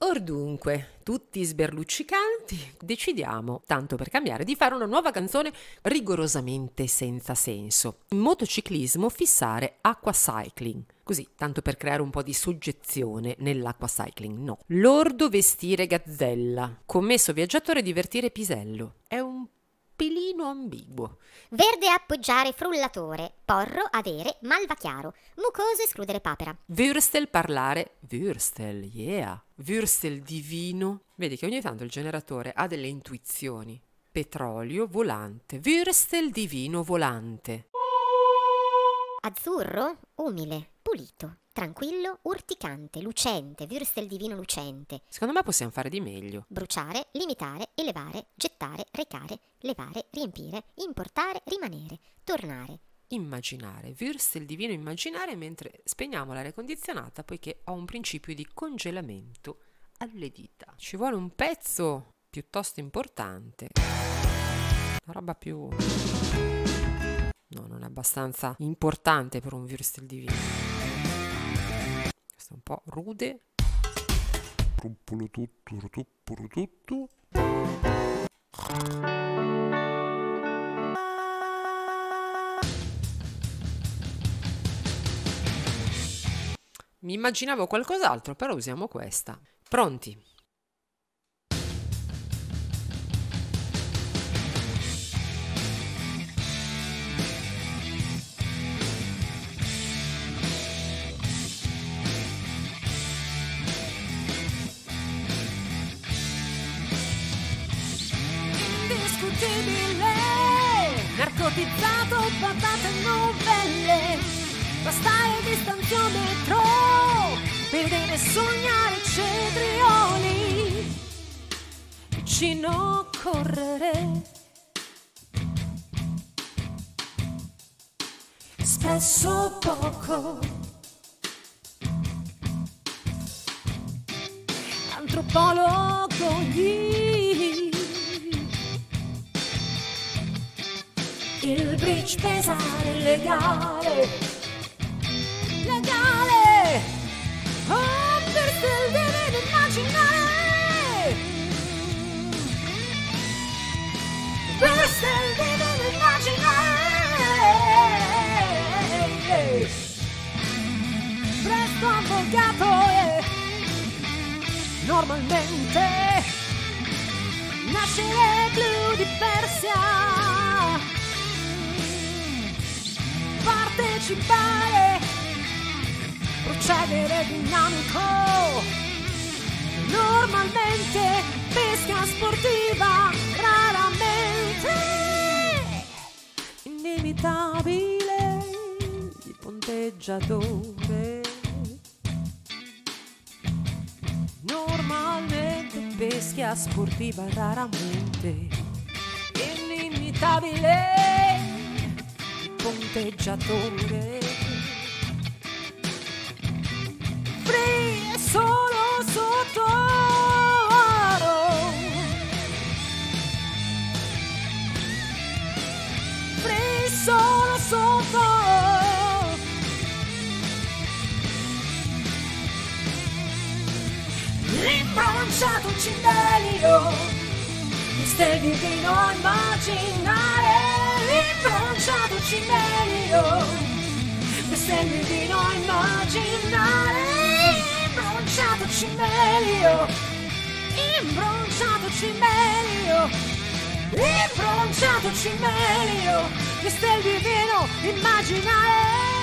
Or dunque, tutti sberluccicanti, decidiamo, tanto per cambiare, di fare una nuova canzone rigorosamente senza senso. In motociclismo fissare acqua cycling. Così, tanto per creare un po' di soggezione nell'acqua cycling. No. Lordo vestire gazzella. Commesso viaggiatore divertire pisello. È un pelino ambiguo. Verde appoggiare frullatore, porro avere malva chiaro, mucoso escludere papera. Würstel parlare, Würstel, yeah. Würstel divino. Vedi che ogni tanto il generatore ha delle intuizioni. Petrolio volante, Würstel divino volante. Azzurro, umile, pulito, tranquillo, urticante, lucente, Würstel divino lucente. Secondo me possiamo fare di meglio. Bruciare, limitare, elevare, gettare, recare, levare, riempire, importare, rimanere, tornare. Immaginare, Würstel divino immaginare mentre spegniamo l'aria condizionata poiché ho un principio di congelamento alle dita. Ci vuole un pezzo piuttosto importante. Una roba più... No, non è abbastanza importante per un Würstel divino. Questo è un po' rude. Ruppolo tutto, ruppolo tutto. Mi immaginavo qualcos'altro, però usiamo questa. Pronti? Narcotizzato, patate e novelle. Bastare distanziometro Vedere sognare cetrioli. Vicino correre. Spesso poco. Antropologhi Il bridge pesare legale. Legale. Oh, per il divino immaginare. È il divino immaginare. Presto avvocato e Normalmente Nascere blu di Persia partecipare, procedere dinamico. Normalmente pesca sportiva, raramente inevitabile il ponteggiatore. Normalmente pesca sportiva, raramente inimitabile ponteggiatore. Free è solo sotto oro. Solo sotto Rimpronciato cimelio, stel divino immaginare Rimpronciato cimelio, stel divino immaginare. Imbronciato cimelio, imbronciato cimelio Imbronciato cimelio, stel divino immaginare